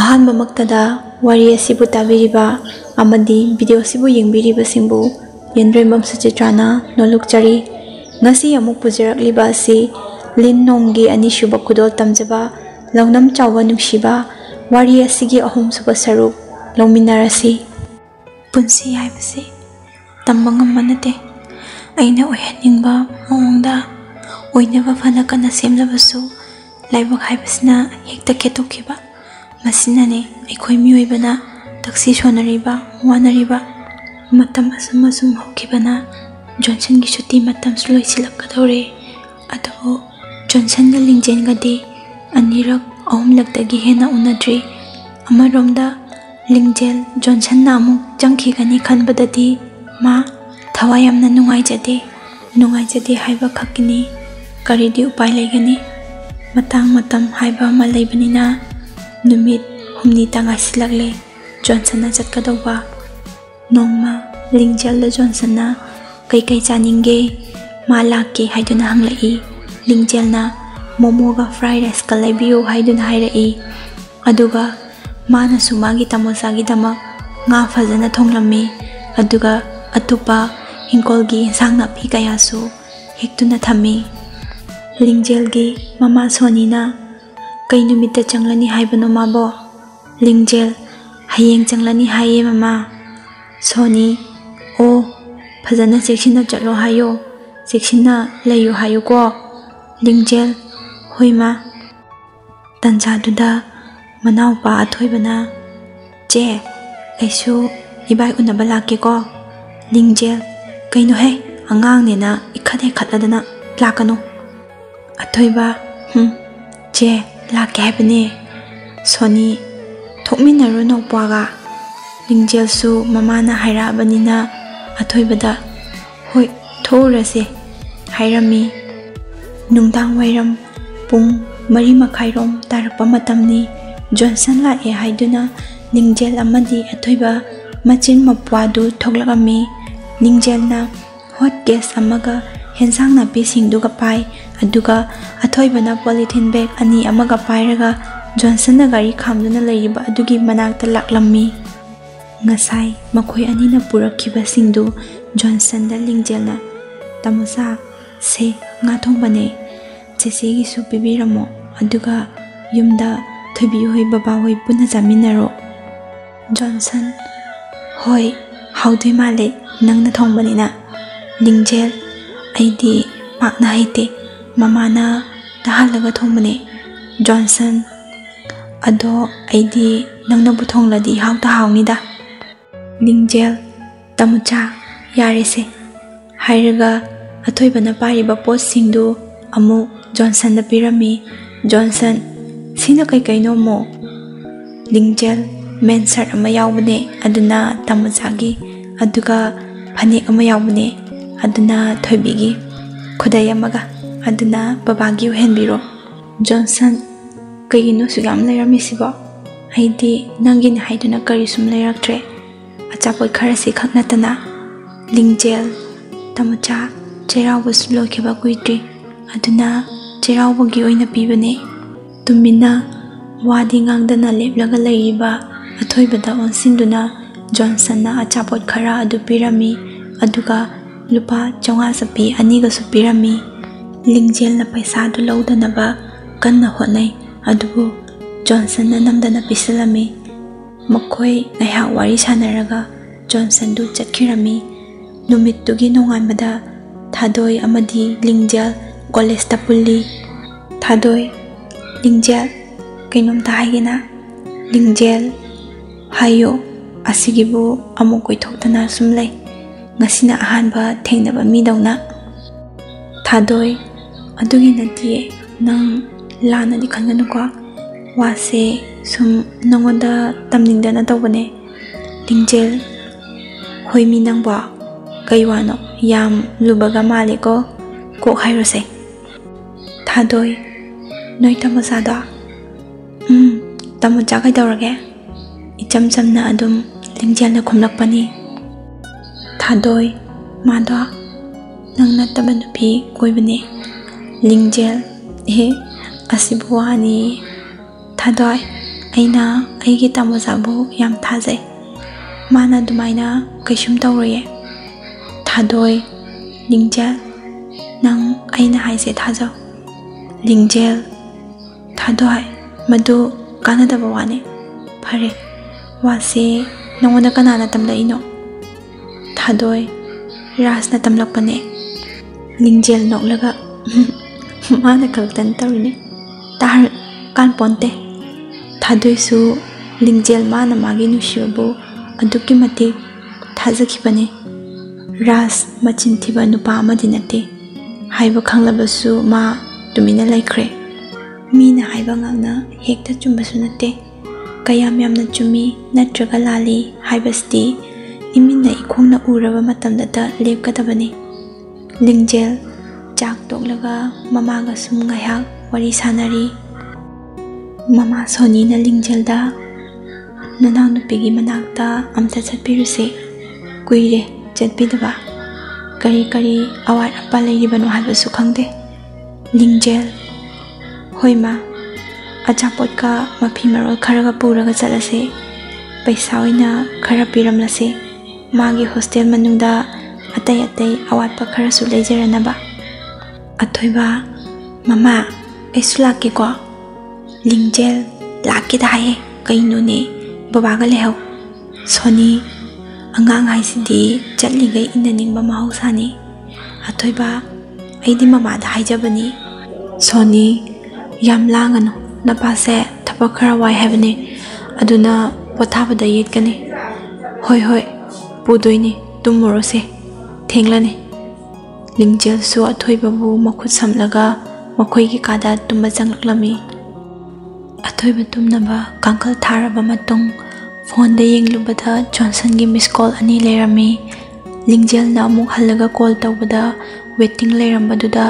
ꯑꯍꯥꯟꯕꯃꯛꯇꯗ ꯋꯥꯔꯤ ꯑꯁꯤꯕꯨ ꯇꯥꯕꯤꯔꯤꯕ ꯑꯃꯗꯤ ꯚꯤꯗꯤꯑꯣ ꯑꯁꯤꯕꯨ ꯌꯦꯡꯕꯤꯔꯤꯕꯁꯤꯡꯕꯨ ꯌꯦꯟꯗ꯭ꯔꯦꯝꯕꯝ ꯁꯨꯆꯤꯇ꯭ꯔꯥꯅ ꯅꯣꯜꯂꯨꯛꯆꯔꯤ ꯉꯁꯤ ꯑꯃꯨꯛ ꯄꯨꯖꯔꯛꯂꯤꯕ ꯑꯁꯤ ꯂꯤꯟ ꯅꯣꯡꯒꯤ ꯑꯅꯤꯁꯨꯕ ꯈꯨꯗꯣꯜ ꯇꯝꯖꯕ ꯂꯧꯅꯝ ꯆꯥꯎꯕ ꯅꯨꯡꯁꯤꯕ ꯋꯥꯔꯤ ꯑꯁꯤꯒꯤ ꯑꯍꯨꯝꯁꯨꯕ ꯁꯔꯨꯛ ꯂꯧꯃꯤꯟꯅꯔꯁꯤ ꯄꯨꯟꯁꯤ ꯍꯥꯏꯕꯁꯤ ꯇꯝꯕ ꯉꯝꯕ ꯅꯠꯇꯦ ꯑꯩꯅ ꯑꯣꯏꯍꯟꯅꯤꯡꯕ ꯃꯑꯣꯡꯗ ꯑꯣꯏꯅꯕ ꯐꯅ ꯀꯟꯅ ꯁꯦꯝꯂꯕꯁꯨ ꯂꯥꯏꯕꯛ ꯍꯥꯏꯕꯁꯤꯅ ꯍꯦꯛꯇ ꯈꯦꯠꯇꯣꯛꯈꯤꯕ ꯃꯁꯤꯅꯅꯦ ꯑꯩꯈꯣꯏ ꯃꯤꯑꯣꯏꯕꯅ ꯇꯛꯁꯤ ꯁꯣꯟꯅꯔꯤꯕ ꯋꯥꯅꯔꯤꯕ ꯃꯇꯝ ꯑꯁꯨꯝ ꯑꯁꯨꯝ ꯍꯧꯈꯤꯕꯅ ꯖꯣꯟꯁꯟꯒꯤ ꯁꯨꯇꯤ ꯃꯇꯝꯁꯨ ꯂꯣꯏꯁꯤꯜꯂꯛꯀꯗꯧꯔꯦ ꯑꯗꯨꯕꯨ ꯖꯣꯟꯁꯟꯒ ꯂꯤꯡꯖꯦꯟꯒꯗꯤ ꯑꯅꯤꯔꯛ ꯑꯍꯨꯝꯂꯛꯇꯒꯤ ꯍꯦꯟꯅ ꯎꯅꯗ꯭ꯔꯤ ꯑꯃꯔꯣꯝꯗ ꯂꯤꯡꯖꯦꯜ ꯖꯣꯟꯁꯟꯅ ꯑꯃꯨꯛ ꯆꯪꯈꯤꯒꯅꯤ ꯈꯟꯕꯗꯗꯤ ꯃꯥ ꯊꯋꯥꯏ ꯌꯥꯝꯅ ꯅꯨꯡꯉꯥꯏꯖꯗꯦ ꯅꯨꯡꯉꯥꯏꯖꯗꯦ ꯍꯥꯏꯕ ꯈꯛꯀꯤꯅꯤ ꯀꯔꯤꯗꯤ ꯎꯄꯥꯏ ꯂꯩꯒꯅꯤ ꯃꯇꯥꯡ ꯃꯇꯝ ꯍꯥꯏꯕ ꯑꯃ ꯂꯩꯕꯅꯤꯅ ꯅꯨꯃꯤꯠ ꯍꯨꯝꯅꯤꯇ ꯉꯥꯏꯁꯤꯜꯂꯛꯂꯦ ꯖꯣꯟꯁꯟꯅ ꯆꯠꯀꯗꯧꯕ ꯅꯣꯡꯃ ꯂꯤꯡꯖꯦꯜꯗ ꯖꯣꯟꯁꯟꯅ ꯀꯩꯀꯩ ꯆꯥꯅꯤꯡꯒꯦ ꯃꯥ ꯂꯥꯛꯀꯦ ꯍꯥꯏꯗꯨꯅ ꯍꯪꯂꯛꯏ ꯂꯤꯡꯖꯦꯜꯅ ꯃꯣꯃꯣꯒ ꯐ꯭ꯔꯥꯏ ꯔꯥꯏꯁꯀ ꯂꯩꯕꯤꯌꯨ ꯍꯥꯏꯗꯨꯅ ꯍꯥꯏꯔꯛꯏ ꯑꯗꯨꯒ ꯃꯥꯅꯁꯨ ꯃꯥꯒꯤ ꯇꯥꯃꯣꯆꯥꯒꯤꯗꯃꯛ ꯉꯥ ꯐꯖꯅ ꯊꯣꯡꯂꯝꯃꯤ ꯑꯗꯨꯒ ꯑꯇꯣꯞꯄ ꯏꯪꯈꯣꯜꯒꯤ ꯏꯟꯁꯥꯡ ꯅꯥꯄꯤ ꯀꯌꯥꯁꯨ ꯍꯦꯛꯇꯨꯅ ꯊꯝꯃꯤ ꯂꯤꯡꯖꯦꯜꯒꯤ ꯃꯃꯥ ꯁꯣꯅꯤꯅ kay numita changlani haibano mabo. Lingjel hayeng changlani haye mama. Soni o phajana seksina chalo hayo seksina layo hayo ko. Lingjel hoima tanja duda manau pa athoi bana. Che aisu ibai unaba lake ko. Lingjel kaino he angang ne na ít khát thì khát ra đó na, lá ikhane khatladana lakano athoi ba hm che. ꯂꯥꯛꯀꯦ ꯍꯥꯏꯕꯅꯦ Sony ꯊꯣꯛꯃꯤꯟꯅꯔꯨ ꯅꯧꯄ꯭ꯋꯥꯒ ꯂꯤꯡꯖꯦꯜꯁꯨ ꯃꯃꯥꯅ ꯍꯥꯏꯔꯛꯑꯕꯅꯤꯅ ꯑꯊꯣꯏꯕꯗ ꯍꯣꯏ ꯊꯣꯛꯎꯔꯁꯦ ꯍꯥꯏꯔꯝꯃꯤ ꯅꯨꯡꯗꯥꯡ ꯋꯥꯏꯔꯝ ꯄꯨꯡ ꯃꯔꯤ ꯃꯈꯥꯏꯔꯣꯝ ꯇꯥꯔꯛꯄ ꯃꯇꯝꯅꯤ ꯖꯣꯟꯁꯟ ꯂꯥꯛꯑꯦ ꯍꯥꯏꯗꯨꯅ ꯅꯤꯡꯖꯦꯜ ꯑꯃꯗꯤ ꯑꯊꯣꯏꯕ ꯃꯆꯤꯟ ꯃꯄ꯭ꯋꯥꯗꯨ ꯊꯣꯛꯂꯛꯑꯝꯃꯤ ꯅꯤꯡꯖꯦꯜꯅ ꯍꯣꯠ ꯀꯦꯁ ꯑꯃꯒ ꯍꯦꯟꯁꯥꯡ ꯅꯥꯄꯤꯁꯤꯡꯗꯨꯒ ꯄꯥꯏ ꯑꯗꯨꯒ ꯑꯊꯣꯏꯕꯅ ꯄꯣꯂꯤꯊꯤꯟ ꯕꯦꯒ ꯑꯅꯤ ꯑꯃꯒ ꯄꯥꯏꯔꯒ ꯖꯣꯟꯁꯟꯅ ꯒꯥꯔꯤ ꯈꯥꯝꯗꯨꯅ ꯂꯩꯔꯤꯕ ꯑꯗꯨꯒꯤ ꯃꯅꯥꯛꯇ ꯂꯥꯛꯂꯝꯃꯤ ꯉꯁꯥꯏ ꯃꯈꯣꯏ ꯑꯅꯤꯅ ꯄꯨꯔꯛꯈꯤꯕꯁꯤꯡꯗꯨ ꯖꯣꯟꯁꯟꯗ ꯂꯤꯡꯖꯦꯜꯅ ꯇꯥꯃꯣꯆꯥ ꯁꯦ ꯉꯥ ꯊꯣꯡꯕꯅꯦ ꯆꯦꯆꯦꯒꯤꯁꯨ ꯄꯤꯕꯤꯔꯝꯃꯣ ꯑꯗꯨꯒ ꯌꯨꯝꯗ ꯊꯣꯏꯕꯤ ꯍꯣꯏ ꯕꯕꯥ ꯍꯣꯏ ꯄꯨꯟꯅ ꯆꯥꯃꯤꯟꯅꯔꯣ ꯖꯣꯟꯁꯟ ꯍꯣꯏ ꯍꯥꯎꯗꯣꯏ ꯃꯥꯜꯂꯦ ꯅꯪꯅ ꯊꯣꯡꯕꯅꯤꯅ ꯂꯤꯡꯖꯦꯜ ꯑꯩꯗꯤ ꯄꯥꯛꯅ ꯍꯩꯇꯦ ꯃꯃꯥꯅ ꯇꯥꯍꯜꯂꯒ ꯊꯣꯡꯕꯅꯦ ꯖꯣꯟꯁꯟ ꯑꯗꯣ ꯑꯩꯗꯤ ꯅꯪꯅꯕꯨ ꯊꯣꯡꯂꯗꯤ ꯍꯥꯎꯇ ꯍꯥꯎꯅꯤꯗ ꯂꯤꯡꯖꯦꯜ ꯇꯃꯨꯆꯥ ꯌꯥꯔꯦꯁꯦ ꯍꯥꯏꯔꯒ ꯑꯊꯣꯏꯕꯅ ꯄꯥꯏꯔꯤꯕ ꯄꯣꯠꯁꯤꯡꯗꯨ ꯑꯃꯨꯛ ꯖꯣꯟꯁꯟꯗ ꯄꯤꯔꯝꯃꯤ ꯖꯣꯟꯁꯟ ꯁꯤꯅ ꯀꯩꯀꯩꯅꯣꯃꯣ ꯂꯤꯡꯖꯦꯜ ꯃꯦꯟ ꯁꯔꯠ ꯑꯃ ꯌꯥꯎꯕꯅꯦ ꯑꯗꯨꯅ ꯇꯃꯨꯆꯥꯒꯤ ꯑꯗꯨꯒ ꯐꯅꯦꯛ ꯑꯃ ꯌꯥꯎꯕꯅꯦ ꯑꯗꯨꯅ ꯊꯣꯏꯕꯤꯒꯤ ꯈꯨꯗꯩ ꯑꯃꯒ ꯑꯗꯨꯅ ꯕꯕꯥꯒꯤ ꯑꯣꯏꯍꯟꯕꯤꯔꯣ ꯖꯣꯟꯁꯟ ꯀꯩꯒꯤꯅꯣ ꯁꯨꯛ ꯌꯥꯝ ꯂꯩꯔꯝꯃꯤꯁꯤꯕꯣ ꯑꯩꯗꯤ ꯅꯪꯒꯤꯅꯤ ꯍꯥꯏꯗꯨꯅ ꯀꯔꯤꯁꯨꯝ ꯂꯩꯔꯛꯇ꯭ꯔꯦ ꯑꯆꯥꯄꯣꯠ ꯈꯔꯁꯤ ꯈꯛ ꯅꯠꯇꯅ ꯂꯤꯡꯖꯦꯜ ꯇꯃꯨꯆꯥ ꯆꯩꯔꯥꯎꯕꯁꯨ ꯂꯣꯏꯈꯤꯕ ꯀꯨꯏꯗ꯭ꯔꯤ ꯑꯗꯨꯅ ꯆꯩꯔꯥꯎꯕꯒꯤ ꯑꯣꯏꯅ ꯄꯤꯕꯅꯦ ꯇꯨꯃꯤꯟꯅ ꯋꯥꯗꯤ ꯉꯥꯡꯗꯅ ꯂꯦꯞꯂꯒ ꯂꯩꯔꯤꯕ ꯑꯊꯣꯏꯕꯗ ꯑꯣꯟꯁꯤꯟꯗꯨꯅ ꯖꯣꯟꯁꯟꯅ ꯑꯆꯥꯄꯣꯠ ꯈꯔ ꯑꯗꯨ ꯄꯤꯔꯝꯃꯤ ꯑꯗꯨꯒ ꯂꯨꯄꯥ ꯆꯥꯝꯃꯉꯥ ꯆꯞꯄꯤ ꯑꯅꯤꯒꯁꯨ ꯄꯤꯔꯝꯃꯤ ꯂꯤꯡꯖꯦꯜꯅ ꯄꯩꯁꯥꯗꯨ ꯂꯧꯗꯅꯕ ꯀꯟꯅ ꯍꯣꯠꯅꯩ ꯑꯗꯨꯕꯨ ꯖꯣꯟꯁꯟꯅ ꯅꯝꯗꯅ ꯄꯤꯁꯤꯜꯂꯝꯃꯤ ꯃꯈꯣꯏ ꯉꯥꯏꯍꯥꯛ ꯋꯥꯔꯤ ꯁꯥꯟꯅꯔꯒ ꯖꯣꯟꯁꯟꯗꯨ ꯆꯠꯈꯤꯔꯝꯃꯤ ꯅꯨꯃꯤꯠꯇꯨꯒꯤ ꯅꯣꯡꯉꯥꯟꯕꯗ ꯊꯥꯗꯣꯏ ꯑꯃꯗꯤ ꯂꯤꯡꯖꯦꯜ ꯀꯣꯂꯦꯖꯇ ꯄꯨꯜꯂꯤ ꯊꯥꯗꯣꯏ ꯂꯤꯡꯖꯦꯜ ꯀꯩꯅꯣꯝꯇ ꯍꯥꯏꯒꯦꯅ ꯂꯤꯡꯖꯦꯜ ꯍꯥꯏꯌꯣ ꯑꯁꯤꯒꯤꯕꯨ ꯑꯃꯨꯛ ꯀꯣꯏꯊꯣꯛꯇꯅ ꯁꯨꯝ ꯂꯩ ꯉꯁꯤꯅ ꯑꯍꯥꯟꯕ ꯊꯦꯡꯅꯕ ꯃꯤꯗꯧꯅ ꯊꯥꯗꯣꯏ ꯑꯗꯨꯒꯤ ꯅꯠꯇꯤꯌꯦ ꯅꯪ ꯂꯥꯟꯅꯗꯤ ꯈꯟꯒꯅꯨꯀꯣ ꯋꯥꯁꯦ ꯁꯨꯝ ꯅꯪꯉꯣꯟꯗ ꯇꯝꯅꯤꯡꯗꯅ ꯇꯧꯕꯅꯦ ꯂꯤꯡꯖꯦꯜ ꯍꯣꯏ ꯃꯤ ꯅꯪꯕꯣ ꯀꯩ ꯋꯥꯅꯣ ꯌꯥꯝ ꯂꯨꯕꯒ ꯃꯥꯜꯂꯦꯀꯣ ꯀꯣꯛ ꯍꯥꯏꯔꯣꯁꯦ ꯊꯥꯗꯣꯏ ꯅꯣꯏ ꯇꯃꯣꯆꯥꯗꯣ ꯎꯝ ꯇꯃꯣꯆꯥ ꯀꯩꯗꯧꯔꯒꯦ ꯏꯆꯝ ꯆꯝꯅ ꯑꯗꯨꯝ ꯂꯤꯡꯖꯦꯜꯅ ꯈꯨꯝꯂꯛꯄꯅꯤ ꯊꯥꯗꯣꯏ ꯃꯥꯗꯣ ꯅꯪ ꯅꯠꯇꯕ ꯅꯨꯄꯤ ꯀꯣꯏꯕꯅꯦ ꯂꯤꯡꯖꯦꯜ ꯑꯦ ꯑꯁꯤꯕꯨ ꯋꯥꯅꯤ ꯊꯥꯗꯣꯏ ꯑꯩꯅ ꯑꯩꯒꯤ ꯇꯥꯃꯣꯆꯥꯕꯨ ꯌꯥꯝ ꯊꯥꯖꯩ ꯃꯥꯅ ꯑꯗꯨꯃꯥꯏꯅ ꯀꯩꯁꯨꯝ ꯇꯧꯔꯣꯏꯌꯦ ꯊꯥꯗꯣꯏ ꯂꯤꯡꯖꯦꯜ ꯅꯪ ꯑꯩꯅ ꯍꯥꯏꯁꯦ ꯊꯥꯖꯧ ꯂꯤꯡꯖꯦꯜ ꯊꯥꯗꯣꯏ ꯃꯗꯨ ꯀꯥꯟꯅꯗꯕ ꯋꯥꯅꯤ ꯐꯔꯦ ꯋꯥꯁꯦ ꯅꯉꯣꯟꯗ ꯀꯅꯥꯅ ꯇꯝꯂꯛꯏꯅꯣ ꯊꯥꯗꯣꯏ ꯔꯥꯖꯅ ꯇꯝꯂꯛꯄꯅꯦ ꯂꯤꯡꯖꯦꯜ ꯅꯣꯛꯂꯒ ꯃꯥꯅ ꯈꯛꯇꯅ ꯇꯧꯔꯤꯅꯦ ꯇꯥꯔ ꯀꯥꯟꯄꯣꯟꯇꯦ ꯊꯥꯗꯣꯏꯁꯨ ꯂꯤꯡꯖꯦꯜ ꯃꯥꯅ ꯃꯥꯒꯤ ꯅꯨꯡꯁꯤꯕꯕꯨ ꯑꯗꯨꯛꯀꯤ ꯃꯇꯤꯛ ꯊꯥꯖꯈꯤꯕꯅꯤ ꯔꯥꯖ ꯃꯆꯤꯟ ꯊꯤꯕ ꯅꯨꯄꯥ ꯑꯃꯗꯤ ꯅꯠꯇꯦ ꯍꯥꯏꯕ ꯈꯪꯂꯕꯁꯨ ꯃꯥ ꯇꯨꯃꯤꯟꯅ ꯂꯩꯈ꯭ꯔꯦ ꯃꯤꯅ ꯍꯥꯏꯕ ꯉꯥꯛꯅ ꯍꯦꯛꯇ ꯆꯨꯝꯕꯁꯨ ꯅꯠꯇꯦ ꯀꯌꯥꯝ ꯌꯥꯝꯅ ꯆꯨꯝꯃꯤ ꯅꯠꯇ꯭ꯔꯒ ꯂꯥꯜꯂꯤ ꯍꯥꯏꯕꯁꯤꯗꯤ ꯏꯃꯤꯠꯅ ꯏꯈꯣꯡꯅ ꯎꯔꯕ ꯃꯇꯝꯗꯇ ꯂꯦꯞꯀꯗꯕꯅꯤ ꯂꯤꯡꯖꯦꯜ ꯆꯥꯛ ꯇꯣꯛꯂꯒ ꯃꯃꯥꯒ ꯁꯨꯝ ꯉꯥꯏꯍꯥꯛ ꯋꯥꯔꯤ ꯁꯥꯟꯅꯔꯤ ꯃꯃꯥ ꯁꯣꯅꯤꯅ ꯂꯤꯡꯖꯦꯜꯗ ꯅꯅꯥꯎꯅꯨꯄꯤꯒꯤ ꯃꯅꯥꯛꯇ ꯑꯝꯇ ꯆꯠꯄꯤꯔꯨꯁꯦ ꯀꯨꯏꯔꯦ ꯆꯠꯄꯤꯗꯕ ꯀꯔꯤ ꯀꯔꯤ ꯑꯋꯥꯠ ꯑꯄꯥ ꯂꯩꯔꯤꯕꯅꯣ ꯍꯥꯏꯕꯁꯨ ꯈꯪꯗꯦ ꯂꯤꯡꯖꯦꯜ ꯍꯣꯏ ꯃꯥ ꯑꯆꯥꯄꯣꯠꯀ ꯃꯐꯤ ꯃꯔꯣꯜ ꯈꯔꯒ ꯄꯨꯔꯒ ꯆꯠꯂꯁꯦ ꯄꯩꯁꯥ ꯑꯣꯏꯅ ꯈꯔ ꯄꯤꯔꯝꯂꯁꯦ ꯃꯥꯒꯤ ꯍꯣꯁꯇꯦꯜ ꯃꯅꯨꯡꯗ ꯑꯇꯩ ꯑꯇꯩ ꯑꯋꯥꯠꯄ ꯈꯔꯁꯨ ꯂꯩꯖꯔꯅꯕ ꯑꯊꯣꯏꯕ ꯃꯃꯥ ꯑꯩꯁꯨ ꯂꯥꯛꯀꯦꯀꯣ ꯂꯤꯡꯖꯦꯜ ꯂꯥꯛꯀꯦꯗ ꯍꯥꯏꯌꯦ ꯀꯩꯅꯣꯅꯦ ꯕꯕꯥꯒ ꯂꯩꯍꯧ ꯁꯣꯅꯤ ꯑꯉꯥꯡ ꯍꯥꯏꯁꯤꯗꯤ ꯆꯠꯂꯤꯈꯩ ꯏꯟꯅꯅꯤꯡꯕ ꯃꯍꯧꯁꯥꯅꯤ ꯑꯊꯣꯏꯕ ꯑꯩꯗꯤ ꯃꯃꯥꯗ ꯍꯥꯏꯖꯕꯅꯤ ꯁꯣꯅꯤ ꯌꯥꯝ ꯂꯥꯡꯒꯅꯨ ꯅꯄꯥꯁꯦ ꯊꯕꯛ ꯈꯔ ꯋꯥꯏ ꯍꯥꯏꯕꯅꯤ ꯑꯗꯨꯅ ꯄꯣꯊꯥꯕꯗ ꯌꯦꯠꯀꯅꯤ ꯍꯣꯏ ꯍꯣꯏ पुदोइने तुमोरोसे थेंगलाने लिंगजेल सु अथोइबबु मखुत समलगा की का तुम चंगलमी अथोइब तुमनबा कांकल थारबा मतुंग फ़ोन की मिस कॉल अनि लेरमी लिंगजेल ना कॉल तब वेटिंग लेरमबदुदा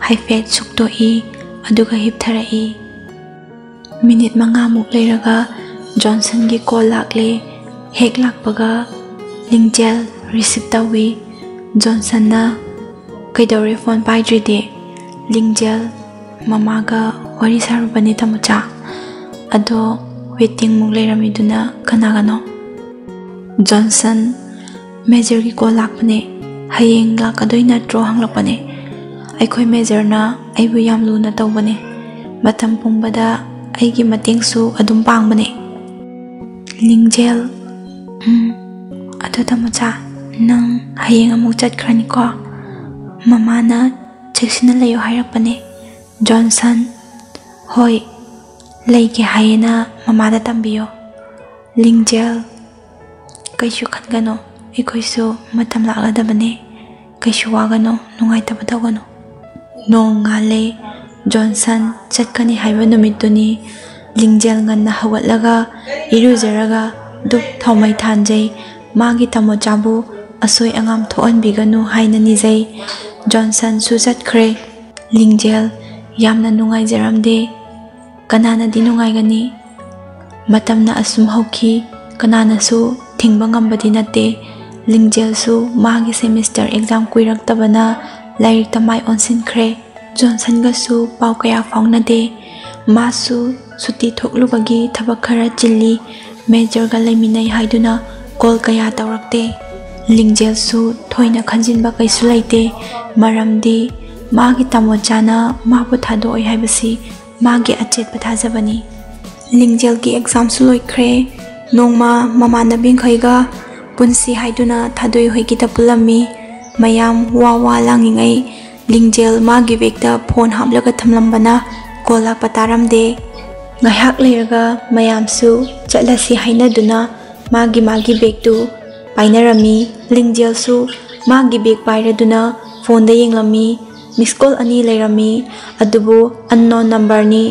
हाइफेट सुक्तोई अदुगा हिपथराई मंगा मुक लेरगा जोसन की कॉल लागले हेक लागबगा ꯂꯤꯡꯖꯦꯜ ꯔꯤꯁꯤꯞ ꯇꯧꯏ ꯖꯣꯟꯁꯟꯅ ꯀꯩꯗꯧꯔꯦ ꯐꯣꯟ ꯄꯥꯏꯗ꯭ꯔꯤꯗꯤ ꯂꯤꯡꯖꯦꯜ ꯃꯃꯥꯒ ꯋꯥꯔꯤ ꯁꯥꯔꯨꯕꯅꯤ ꯇꯥꯃꯣꯆꯥ ꯑꯗꯣ ꯋꯦꯇꯤꯡꯃꯨꯛ ꯂꯩꯔꯝꯃꯤꯗꯨꯅ ꯀꯅꯥꯒꯅꯣ ꯖꯣꯟꯁꯟ ꯃꯦꯖꯔꯒꯤ ꯀꯣꯜ ꯂꯥꯛꯄꯅꯦ ꯍꯌꯦꯡ ꯂꯥꯛꯀꯗꯣꯏ ꯅꯠꯇ꯭ꯔꯣ ꯍꯪꯂꯛꯄꯅꯦ ꯑꯩꯈꯣꯏ ꯃꯦꯖꯔꯅ ꯑꯩꯕꯨ ꯌꯥꯝ ꯂꯨꯅ ꯇꯧꯕꯅꯦ ꯃꯇꯝ ꯄꯨꯡꯕꯗ ꯑꯩꯒꯤ ꯃꯇꯦꯡꯁꯨ ꯑꯗꯨꯝ ꯄꯥꯡꯕꯅꯦ ꯂꯤꯡꯖꯦꯜ ꯎꯝ aduda mocha nang hayeng amuk chatkrani ko mama na cheksina layo hayrakpane johnson hoi leke hayena mama da tambiyo lingjel kaisu khangano ikhoisu matam lagada bane kaisu wagano gano, batagano nongale johnson chatkani haiwa numituni lingjel nganna hawatlaga irujaraga duk thomai thanjai magi tamo chabu, asoi angam thoan biganu haina nijai johnson sujat khre lingjel yamna nungai jaramde kanana dinungai gani, matamna asum hokhi, kanana su, thingba ngambadi natte lingjel su, magi semester exam kuirak tabana lairik tamai onsin khre johnson ga su pau kaya fauna de ma su, suti thoklu bagi thabak khara chilli, major ga leiminai haiduna call ꯀꯌꯥ ꯇꯧꯔꯛꯇꯦ ꯂꯤꯡꯖꯦꯜꯁꯨ ꯊꯣꯏꯅ ꯈꯟꯖꯤꯟꯕ ꯀꯩꯁꯨ ꯂꯩꯇꯦ ꯃꯔꯝꯗꯤ ꯃꯥꯒꯤ ꯇꯥꯃꯣꯆꯥꯅ ꯃꯥꯕꯨ ꯊꯥꯗꯣꯛꯑꯣꯏ ꯍꯥꯏꯕꯁꯤ ꯃꯥꯒꯤ ꯑꯆꯦꯠꯄ ꯊꯥꯖꯕꯅꯤ ꯂꯤꯡꯖꯦꯜꯒꯤ ꯑꯦꯛꯖꯥꯝꯁꯨ ꯂꯣꯏꯈ꯭ꯔꯦ ꯅꯣꯡꯃ ꯃꯃꯥꯟꯅꯕꯤꯈꯩꯒ ꯄꯨꯟꯁꯤ ꯍꯥꯏꯗꯨꯅ ꯊꯥꯗꯣꯏ ꯍꯣꯏꯒꯤꯗ ꯄꯨꯜꯂꯝꯃꯤ ꯃꯌꯥꯝ ꯋꯥ ꯋꯥ ꯂꯥꯡꯉꯤꯉꯩ ꯂꯤꯡꯖꯦꯜ ꯃꯥꯒꯤ ꯕꯦꯒꯇ ꯐꯣꯟ ꯍꯥꯞꯂꯒ ꯊꯝꯂꯝꯕꯅ ꯀꯣꯜ ꯂꯥꯛꯄ ꯇꯥꯔꯝꯗꯦ ꯉꯥꯏꯍꯥꯛ ꯂꯩꯔꯒ ꯃꯌꯥꯝꯁꯨ ꯆꯠꯂꯁꯤ ꯍꯥꯏꯅꯗꯨꯅ मागी मागी बेग तु पाइना रमी लिंगजेल सु मागी बेग पाइरे दुना फ़ोन दे मिस कॉल अनि ले रमी नंबर नी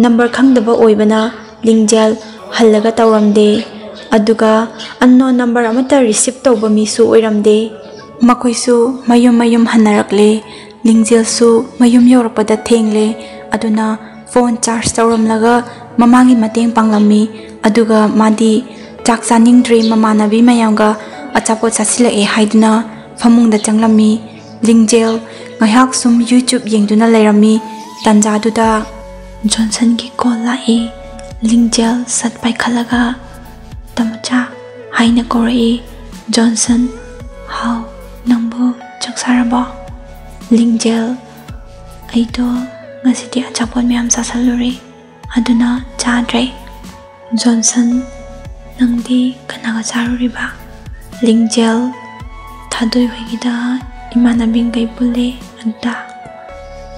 नंबर खंग दबो ओइबना लिंगजेल हल्लगा तौरम दे नंबर अमता रिसीव तौब मी सु ओइरम दे मखोइ सु मयुम हनरकले लिंगजेल सु मयुम यौरपदा फ़ोन चार्ज तौरम लगा ममागी मतें पांगलमी मादी ꯆꯥꯛ ꯆꯥꯅꯤꯡꯗ꯭ꯔꯤ ꯃꯃꯥꯟꯅꯕꯤ ꯃꯌꯥꯝꯒ ꯑꯆꯥꯄꯣꯠ ꯆꯥꯁꯤꯜꯂꯛꯑꯦ ꯍꯥꯏꯗꯨꯅ ꯐꯃꯨꯡꯗ ꯆꯪꯂꯝꯃꯤ ꯂꯤꯡꯖꯦꯜ ꯉꯥꯏꯍꯥꯛ ꯁꯨꯝ ꯌꯨꯇ꯭ꯌꯨꯕ ꯌꯦꯡꯗꯨꯅ ꯂꯩꯔꯝꯃꯤ ꯇꯟꯖꯥꯗꯨꯗ ꯖꯣꯟꯁꯟꯒꯤ ꯀꯣꯜ ꯂꯥꯛꯏ ꯂꯤꯡꯖꯦꯜ ꯁꯠ ꯄꯥꯏꯈꯠꯂꯒ ꯇꯃꯣꯆꯥ ꯍꯥꯏꯅ ꯀꯧꯔꯛꯏ ꯖꯣꯟꯁꯟ ꯍꯥꯎ ꯅꯪꯕꯨ ꯆꯥꯛ ꯆꯥꯔꯕꯣ ꯂꯤꯡꯖꯦꯜ ꯑꯩꯗꯣ ꯉꯁꯤꯗꯤ ꯑꯆꯥꯄꯣꯠ ꯃꯌꯥꯝ ꯆꯥꯁꯜꯂꯨꯔꯦ ꯑꯗꯨꯅ ꯆꯥꯗ꯭ꯔꯦ ꯖꯣꯟꯁꯟ ꯅꯪꯗꯤ ꯀꯅꯥꯒ ꯆꯥꯔꯨꯔꯤꯕ ꯂꯤꯡꯖꯦꯜ ꯊꯥꯗꯣꯏ ꯍꯣꯏꯒꯤꯗ ꯏꯃꯥꯟꯅꯕꯤꯡꯈꯩ ꯄꯨꯜꯂꯦ ꯑꯗꯨꯗ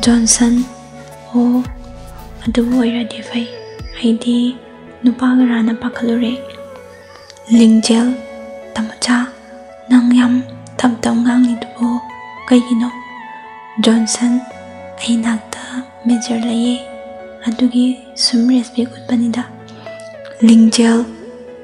ꯖꯣꯟꯁꯟ ꯑꯣ ꯑꯗꯨꯕꯨ ꯑꯣꯏꯔꯗꯤ ꯐꯩ ꯑꯩꯗꯤ ꯅꯨꯄꯥꯒꯔꯥꯅ ꯄꯥꯈꯠꯂꯨꯔꯦ ꯂꯤꯡꯖꯦꯜ ꯇꯃꯣꯆꯥ ꯅꯪ ꯌꯥꯝ ꯇꯞ ꯇꯞ ꯉꯥꯡꯉꯤꯗꯨꯕꯨ ꯀꯩꯒꯤꯅꯣ ꯖꯣꯟꯁꯟ ꯑꯩ ꯅꯥꯛꯇ ꯃꯦꯖꯔ ꯂꯩꯌꯦ ꯑꯗꯨꯒꯤ ꯁꯨꯝ ꯔꯦꯁꯄꯦꯛ ꯎꯠꯄꯅꯤꯗ ꯂꯤꯡꯖꯦꯜ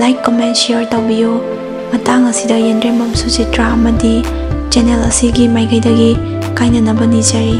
ꯂꯥꯏꯛ ꯀꯣꯃꯦꯟ ꯁꯤꯌꯔ ꯇꯧꯕꯤꯌꯨ ꯃꯇꯥꯡ ꯑꯁꯤꯗ ꯌꯦꯟꯗ꯭ꯔꯦꯝꯕꯝ ꯁꯨꯆꯤꯇ꯭ꯔꯥ ꯑꯃꯗꯤ ꯆꯦꯅꯦꯜ ꯑꯁꯤꯒꯤ ꯃꯥꯏꯀꯩꯗꯒꯤ ꯀꯥꯏꯅꯅꯕ ꯅꯤꯖꯔꯤ